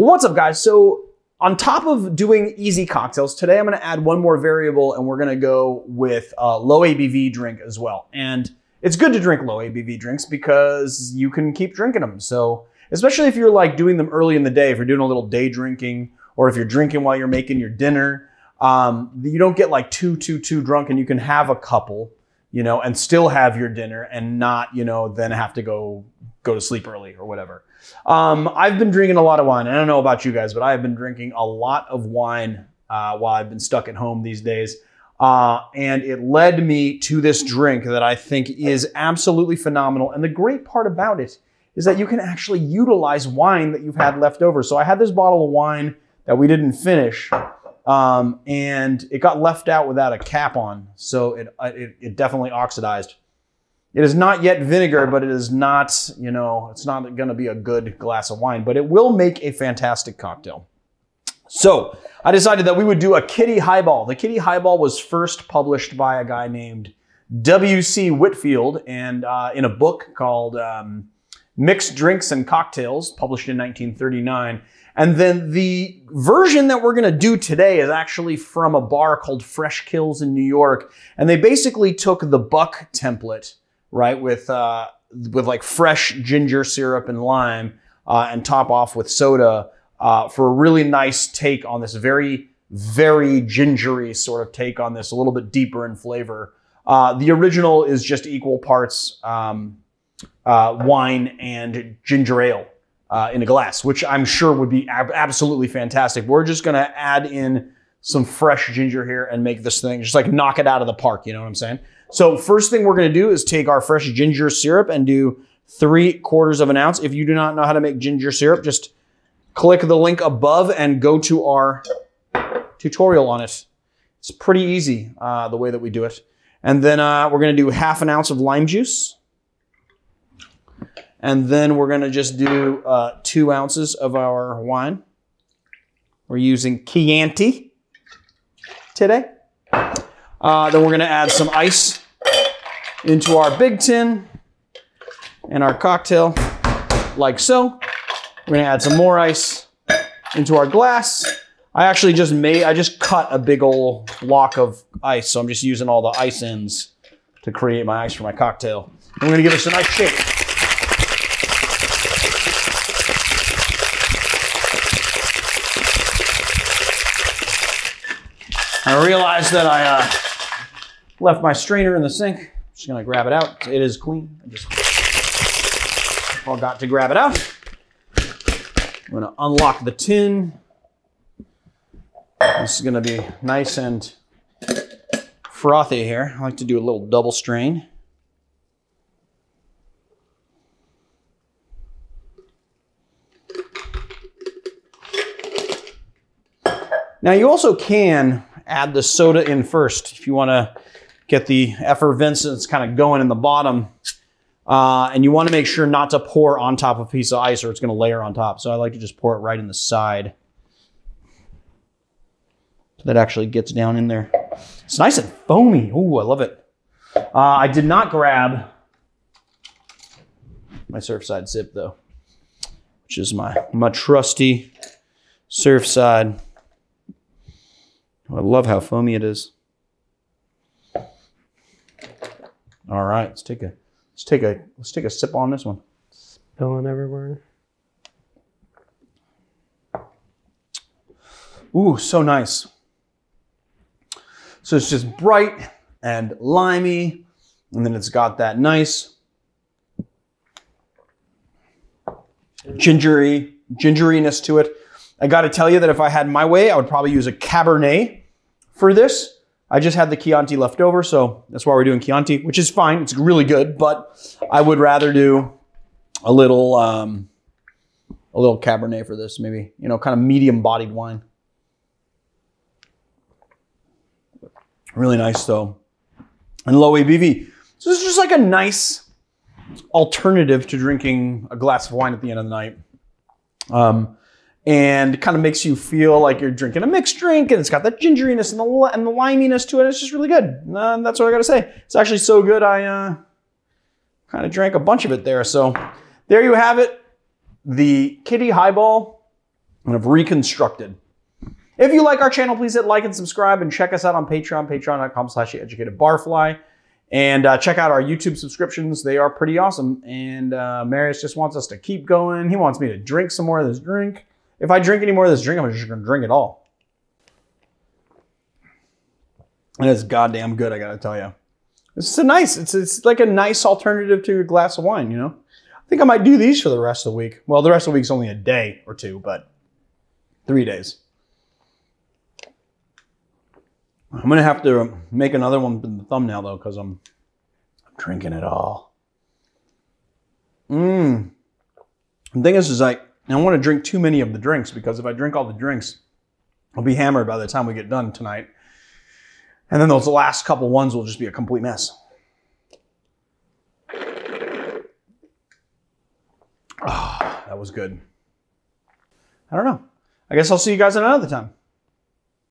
Well, what's up, guys? So, on top of doing easy cocktails, today I'm to add one more variable and we're to go with a low ABV drink as well. And it's good to drink low ABV drinks because you can keep drinking them. So, especially if you're like doing them early in the day, if you're doing a little day drinking or if you're drinking while you're making your dinner, um, you don't get like too, too, too drunk and you can have a couple, you know, and still have your dinner and not, you know, then have to go go to sleep early or whatever. Um, I've been drinking a lot of wine. I don't know about you guys, but I have been drinking a lot of wine uh, while I've been stuck at home these days. Uh, and it led me to this drink that I think is absolutely phenomenal. And the great part about it is that you can actually utilize wine that you've had left over. So I had this bottle of wine that we didn't finish, um, and it got left out without a cap on. So it, it, it definitely oxidized. It is not yet vinegar, but it is not, you know, it's not going to be a good glass of wine, but it will make a fantastic cocktail. So I decided that we would do a kitty highball. The kitty highball was first published by a guy named W.C. Whitfield and uh, in a book called um, Mixed Drinks and Cocktails, published in 1939. And then the version that we're going to do today is actually from a bar called Fresh Kills in New York. And they basically took the buck template right? With uh, with like fresh ginger syrup and lime, uh, and top off with soda uh, for a really nice take on this very very gingery sort of take on this, a little bit deeper in flavor. Uh, the original is just equal parts um, uh, wine and ginger ale. Uh, in a glass, which I'm sure would be ab- absolutely fantastic. We're just gonna add in some fresh ginger here and make this thing just like knock it out of the park. You know what I'm saying? So first thing we're going to do is take our fresh ginger syrup and do three quarters of an ounce. If you do not know how to make ginger syrup, just click the link above and go to our tutorial on it. It's pretty easy uh, the way that we do it. And then uh, we're going to do half an ounce of lime juice. And then we're going to just do uh, two ounces of our wine. We're using Chianti today. Uh, then we're going to add some ice into our big tin and our cocktail like so. We're going to add some more ice into our glass. I actually just made, I just cut a big old block of ice. So I'm just using all the ice ends to create my ice for my cocktail. I'm going to give this a nice shake. I realized that I uh, Left my strainer in the sink. Just gonna grab it out. It is clean. I just got to grab it out. I'm gonna unlock the tin. This is gonna be nice and frothy here. I like to do a little double strain. Now you also can add the soda in first if you want to get the effervescence kind of going in the bottom. Uh, and you want to make sure not to pour on top of a piece of ice or it's going to layer on top. So I like to just pour it right in the side. So that actually gets down in there. It's nice and foamy. Ooh, I love it. Uh, I did not grab my Surfside zip though, which is my, my trusty Surfside. I love how foamy it is. All right, let's take a let's take a let's take a sip on this one. Spilling everywhere. Ooh, so nice. So it's just bright and limey, and then it's got that nice gingery gingeriness to it. I got to tell you that if I had my way, I would probably use a Cabernet for this. I just had the Chianti left over, so that's why we're doing Chianti, which is fine. It's really good, but I would rather do a little um, a little Cabernet for this, maybe you know, kind of medium bodied wine. Really nice though, and low ABV. So this is just like a nice alternative to drinking a glass of wine at the end of the night. Um, and kind of makes you feel like you're drinking a mixed drink and it's got that gingeriness and the, and the liminess to it. It's just really good. And that's what I got to say. It's actually so good, I uh, kind of drank a bunch of it there. So there you have it. The Kitty Highball and have reconstructed. If you like our channel, please hit like and subscribe and check us out on Patreon, patreon.com slash educatedbarfly. And uh, check out our YouTube subscriptions. They are pretty awesome. And uh, Marius just wants us to keep going. He wants me to drink some more of this drink. If I drink any more of this drink, I'm just going to drink it all. And it's goddamn good, I got to tell you. It's a nice, it's, it's like a nice alternative to a glass of wine, you know? I think I might do these for the rest of the week. Well, the rest of the week's only a day or two, but three days. I'm gonna have to make another one in the thumbnail though, because I'm, I'm drinking it all. Mmm. The thing is, is like I don't want to drink too many of the drinks because if I drink all the drinks, I'll be hammered by the time we get done tonight. And then those last couple ones will just be a complete mess. Ah, that was good. I don't know. I guess I'll see you guys another time.